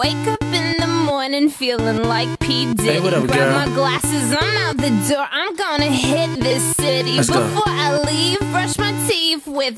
Wake up in the morning feeling like P. Diddy. Hey, what up, Grab my glasses, I'm out the door. I'm gonna hit this city. Let's go. Before I leave, brush my teeth with